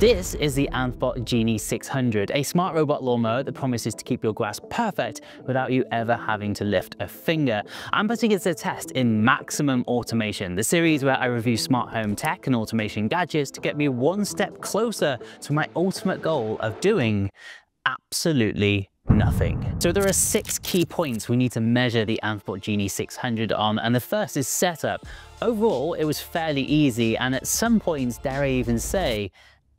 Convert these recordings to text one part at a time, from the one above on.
This is the Anthbot Genie 600, a smart robot lawnmower that promises to keep your grass perfect without you ever having to lift a finger. I'm putting it to the test in Maximum Automation, the series where I review smart home tech and automation gadgets to get me one step closer to my ultimate goal of doing absolutely nothing. So there are six key points we need to measure the Anthbot Genie 600 on, and the first is setup. Overall, it was fairly easy, and at some points, dare I even say,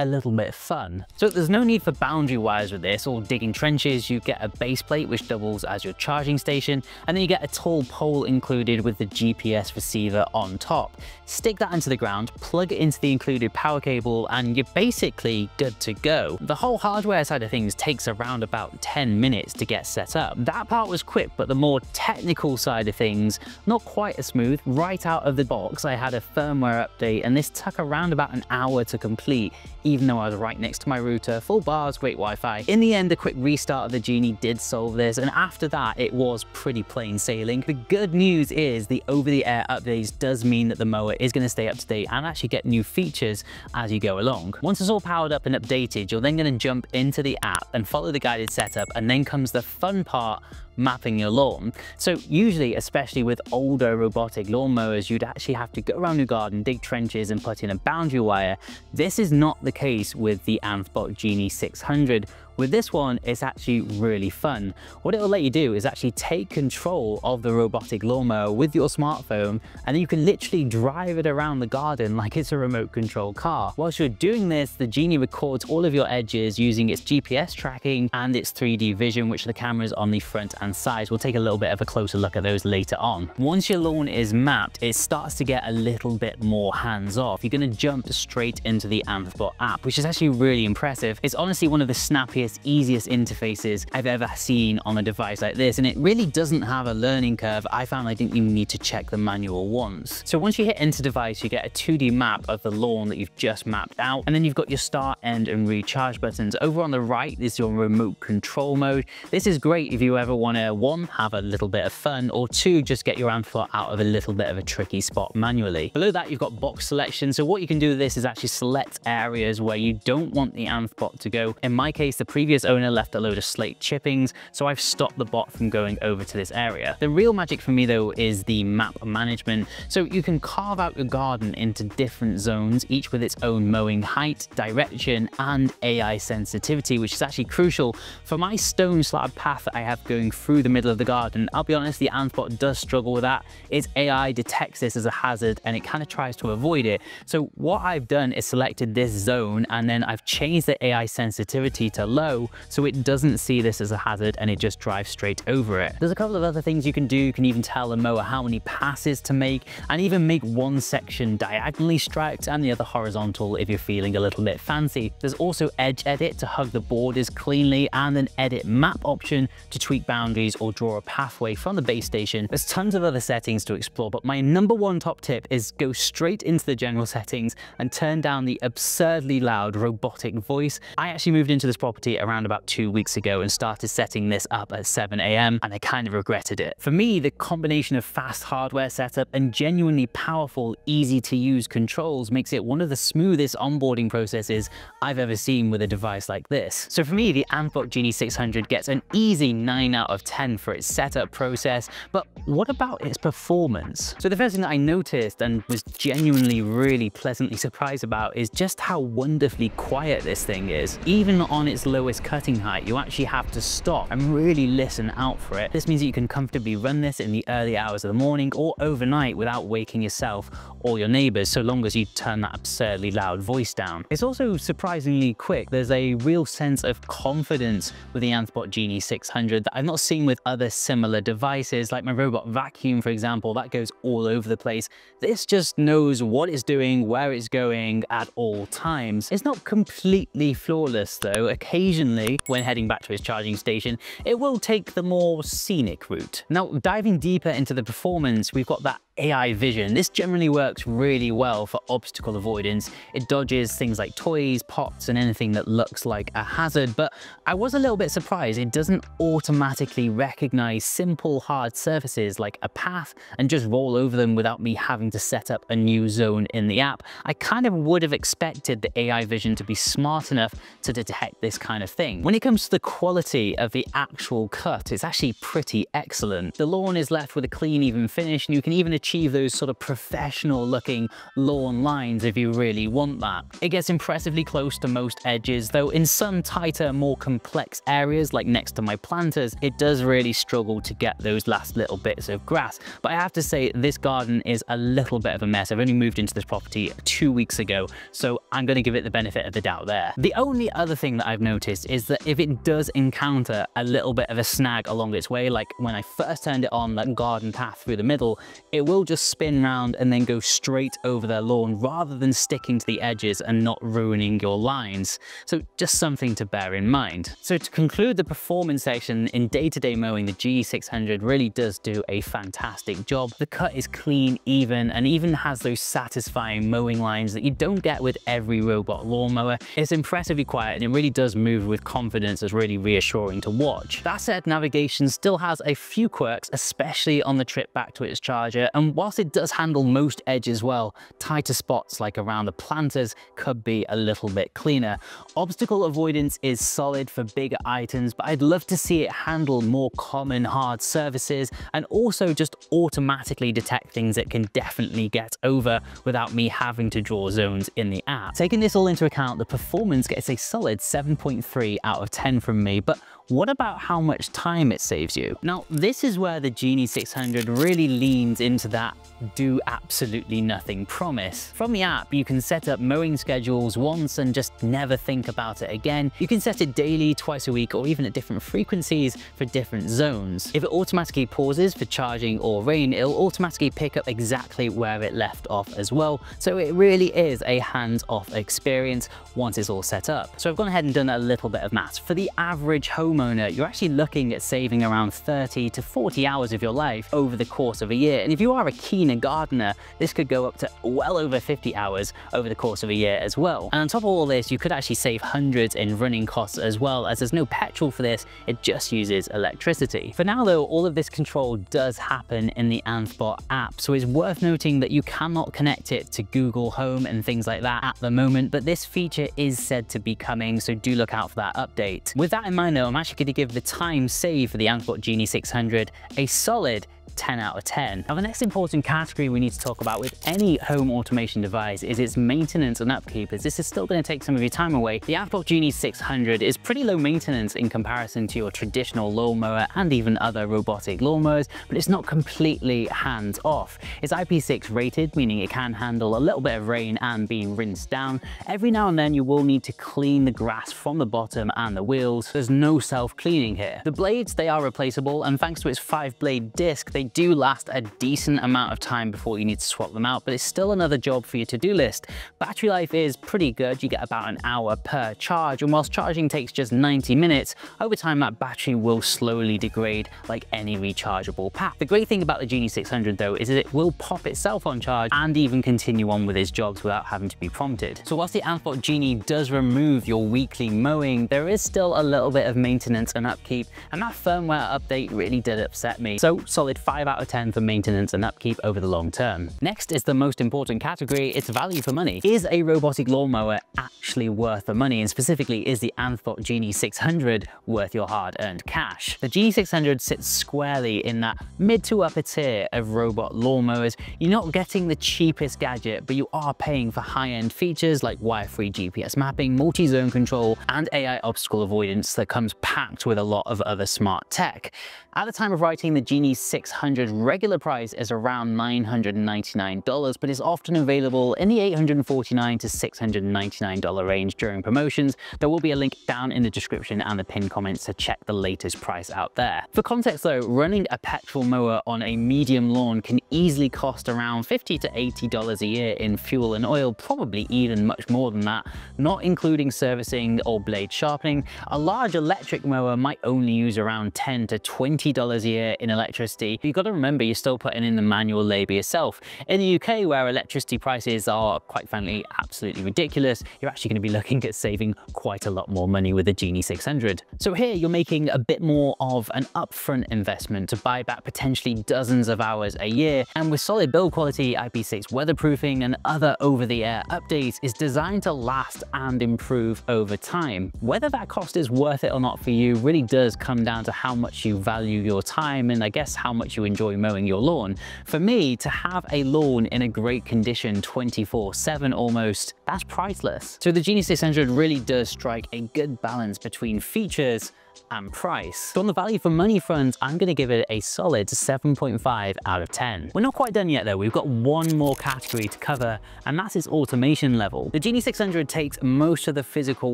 a little bit of fun. So there's no need for boundary wires with this or digging trenches. You get a base plate which doubles as your charging station and then you get a tall pole included with the GPS receiver on top. Stick that into the ground, plug it into the included power cable and you're basically good to go. The whole hardware side of things takes around about 10 minutes to get set up. That part was quick but the more technical side of things not quite as smooth. Right out of the box I had a firmware update and this took around about an hour to complete even though I was right next to my router, full bars, great Wi-Fi. In the end, a quick restart of the Genie did solve this, and after that, it was pretty plain sailing. The good news is the over-the-air updates does mean that the mower is going to stay up to date and actually get new features as you go along. Once it's all powered up and updated, you're then going to jump into the app and follow the guided setup, and then comes the fun part mapping your lawn. So usually, especially with older robotic lawnmowers, you'd actually have to go around your garden, dig trenches and put in a boundary wire. This is not the case with the Anthbot Genie 600, with this one, it's actually really fun. What it'll let you do is actually take control of the robotic lawnmower with your smartphone, and then you can literally drive it around the garden like it's a remote control car. Whilst you're doing this, the Genie records all of your edges using its GPS tracking and its 3D vision, which are the cameras on the front and sides. We'll take a little bit of a closer look at those later on. Once your lawn is mapped, it starts to get a little bit more hands-off. You're gonna jump straight into the Anthbot app, which is actually really impressive. It's honestly one of the snappiest easiest interfaces I've ever seen on a device like this. And it really doesn't have a learning curve. I found I didn't even need to check the manual once. So once you hit enter device, you get a 2D map of the lawn that you've just mapped out. And then you've got your start, end, and recharge buttons. Over on the right is your remote control mode. This is great if you ever want to, one, have a little bit of fun, or two, just get your Anthbot out of a little bit of a tricky spot manually. Below that, you've got box selection. So what you can do with this is actually select areas where you don't want the Anthbot to go. In my case, the previous owner left a load of slate chippings, so I've stopped the bot from going over to this area. The real magic for me though is the map management. So you can carve out your garden into different zones, each with its own mowing height, direction, and AI sensitivity, which is actually crucial. For my stone slab path that I have going through the middle of the garden, I'll be honest, the Anthbot does struggle with that. Its AI detects this as a hazard and it kind of tries to avoid it. So what I've done is selected this zone and then I've changed the AI sensitivity to low so it doesn't see this as a hazard and it just drives straight over it. There's a couple of other things you can do. You can even tell the mower how many passes to make and even make one section diagonally striped and the other horizontal if you're feeling a little bit fancy. There's also edge edit to hug the borders cleanly and an edit map option to tweak boundaries or draw a pathway from the base station. There's tons of other settings to explore, but my number one top tip is go straight into the general settings and turn down the absurdly loud robotic voice. I actually moved into this property around about two weeks ago and started setting this up at 7 a.m. and I kind of regretted it. For me, the combination of fast hardware setup and genuinely powerful, easy to use controls makes it one of the smoothest onboarding processes I've ever seen with a device like this. So for me, the Anthbot Genie 600 gets an easy 9 out of 10 for its setup process, but what about its performance? So the first thing that I noticed and was genuinely really pleasantly surprised about is just how wonderfully quiet this thing is. Even on its lowest lowest cutting height, you actually have to stop and really listen out for it. This means that you can comfortably run this in the early hours of the morning or overnight without waking yourself or your neighbors, so long as you turn that absurdly loud voice down. It's also surprisingly quick. There's a real sense of confidence with the Anthbot Genie 600 that I've not seen with other similar devices, like my robot vacuum, for example, that goes all over the place. This just knows what it's doing, where it's going at all times. It's not completely flawless though. Occasionally occasionally, when heading back to his charging station, it will take the more scenic route. Now, diving deeper into the performance, we've got that AI vision. This generally works really well for obstacle avoidance. It dodges things like toys, pots, and anything that looks like a hazard, but I was a little bit surprised it doesn't automatically recognize simple hard surfaces like a path and just roll over them without me having to set up a new zone in the app. I kind of would have expected the AI vision to be smart enough to detect this kind of thing. When it comes to the quality of the actual cut, it's actually pretty excellent. The lawn is left with a clean, even finish, and you can even achieve those sort of professional looking lawn lines if you really want that. It gets impressively close to most edges, though in some tighter, more complex areas, like next to my planters, it does really struggle to get those last little bits of grass. But I have to say, this garden is a little bit of a mess. I've only moved into this property two weeks ago, so I'm going to give it the benefit of the doubt there. The only other thing that I've noticed is that if it does encounter a little bit of a snag along its way, like when I first turned it on that garden path through the middle, it will just spin round and then go straight over their lawn rather than sticking to the edges and not ruining your lines. So just something to bear in mind. So to conclude the performance section, in day-to-day -day mowing, the Genie 600 really does do a fantastic job. The cut is clean, even, and even has those satisfying mowing lines that you don't get with every robot lawnmower. It's impressively quiet and it really does move with confidence It's really reassuring to watch. That said, navigation still has a few quirks, especially on the trip back to its charger, and whilst it does handle most edges well, tighter spots like around the planters could be a little bit cleaner. Obstacle avoidance is solid for bigger items, but I'd love to see it handle more common hard surfaces and also just automatically detect things that can definitely get over without me having to draw zones in the app. Taking this all into account, the performance gets a solid 7.3 out of 10 from me, but what about how much time it saves you? Now, this is where the Genie 600 really leans into that do absolutely nothing promise. From the app, you can set up mowing schedules once and just never think about it again. You can set it daily, twice a week, or even at different frequencies for different zones. If it automatically pauses for charging or rain, it'll automatically pick up exactly where it left off as well. So it really is a hands-off experience once it's all set up. So I've gone ahead and done a little bit of math. For the average homeowner, you're actually looking at saving around 30 to 40 hours of your life over the course of a year. And if you are a keen gardener, this could go up to well over 50 hours over the course of a year as well. And on top of all this, you could actually save hundreds in running costs as well, as there's no petrol for this, it just uses electricity. For now though, all of this control does happen in the Anthbot app, so it's worth noting that you cannot connect it to Google Home and things like that at the moment, but this feature is said to be coming, so do look out for that update. With that in mind though, I'm actually going to give the time saved for the Anthbot Genie 600 a solid 10 out of 10. Now the next important category we need to talk about with any home automation device is its maintenance and upkeep as this is still going to take some of your time away. The Anthbot Genie 600 is pretty low maintenance in comparison to your traditional lawnmower and even other robotic lawnmowers, but it's not completely hands off. It's IP6 rated, meaning it can handle a little bit of rain and being rinsed down. Every now and then you will need to clean the grass from the bottom and the wheels. There's no self-cleaning here. The blades, they are replaceable and thanks to its five blade disc, they do last a decent amount of time before you need to swap them out, but it's still another job for your to-do list. Battery life is pretty good. You get about an hour per charge, and whilst charging takes just 90 minutes, over time that battery will slowly degrade like any rechargeable pack. The great thing about the Genie 600 though is that it will pop itself on charge and even continue on with its jobs without having to be prompted. So whilst the Anthbot Genie does remove your weekly mowing, there is still a little bit of maintenance and upkeep, and that firmware update really did upset me. So solid 5 out of 10 for maintenance and upkeep over the long term. Next is the most important category, it's value for money. Is a robotic lawnmower actually worth the money? And specifically, is the Anthbot Genie 600 worth your hard-earned cash? The Genie 600 sits squarely in that mid to upper tier of robot lawnmowers. You're not getting the cheapest gadget, but you are paying for high-end features like wire-free GPS mapping, multi-zone control, and AI obstacle avoidance that comes packed with a lot of other smart tech. At the time of writing, the Genie 600 regular price is around $999, but is often available in the $849 to $699 range during promotions. There will be a link down in the description and the pinned comments to check the latest price out there. For context though, running a petrol mower on a medium lawn can easily cost around 50 to $80 a year in fuel and oil, probably even much more than that, not including servicing or blade sharpening. A large electric mower might only use around 10 to 20 $20 a year in electricity. You you've got to remember you're still putting in the manual labor yourself. In the UK, where electricity prices are quite frankly absolutely ridiculous, you're actually going to be looking at saving quite a lot more money with the Genie 600. So here you're making a bit more of an upfront investment to buy back potentially dozens of hours a year. And with solid build quality, IP6 weatherproofing and other over-the-air updates is designed to last and improve over time. Whether that cost is worth it or not for you really does come down to how much you value your time and I guess how much you enjoy mowing your lawn. For me, to have a lawn in a great condition 24-7 almost, that's priceless. So the Genie 600 really does strike a good balance between features and price. So on the value for money front, I'm going to give it a solid 7.5 out of 10. We're not quite done yet though, we've got one more category to cover and that's its automation level. The Genie 600 takes most of the physical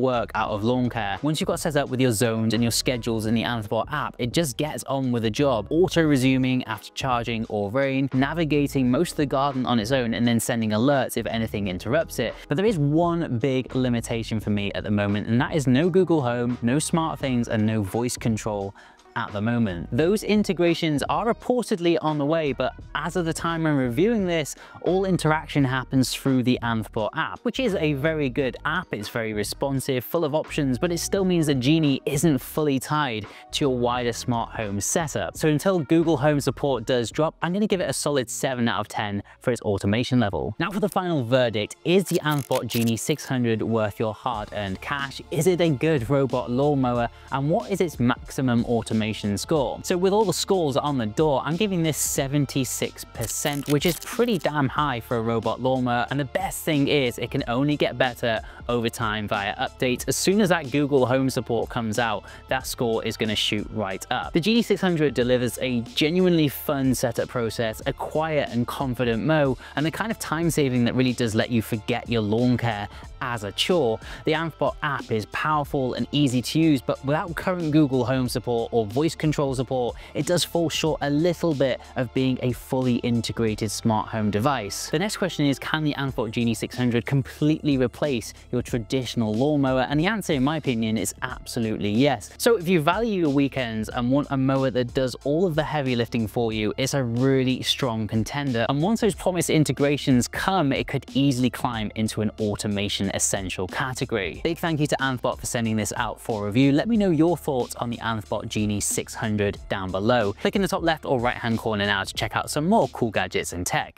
work out of lawn care. Once you've got set up with your zones and your schedules in the Anthbot app, it just gets on with the job, auto-resuming after charging or rain, navigating most of the garden on its own and then sending alerts if anything interrupts it. But there is one big limitation for me at the moment and that is no Google Home, no SmartThings and no voice control at the moment. Those integrations are reportedly on the way, but as of the time I'm reviewing this, all interaction happens through the Anthbot app, which is a very good app. It's very responsive, full of options, but it still means that Genie isn't fully tied to your wider smart home setup. So until Google Home support does drop, I'm gonna give it a solid seven out of 10 for its automation level. Now for the final verdict, is the Anthbot Genie 600 worth your hard-earned cash? Is it a good robot lawnmower? And what is its maximum automation score. So with all the scores on the door, I'm giving this 76%, which is pretty damn high for a robot lawnmower. And the best thing is it can only get better over time via updates. As soon as that Google Home support comes out, that score is gonna shoot right up. The Genie 600 delivers a genuinely fun setup process, a quiet and confident mow, and the kind of time saving that really does let you forget your lawn care as a chore. The Anthbot app is powerful and easy to use, but without current Google Home support or voice control support, it does fall short a little bit of being a fully integrated smart home device. The next question is, can the Anthbot Genie 600 completely replace your traditional lawnmower? And the answer, in my opinion, is absolutely yes. So if you value your weekends and want a mower that does all of the heavy lifting for you, it's a really strong contender. And once those promised integrations come, it could easily climb into an automation essential category. Big thank you to Anthbot for sending this out for review. Let me know your thoughts on the Anthbot Genie 600 down below. Click in the top left or right hand corner now to check out some more cool gadgets and tech.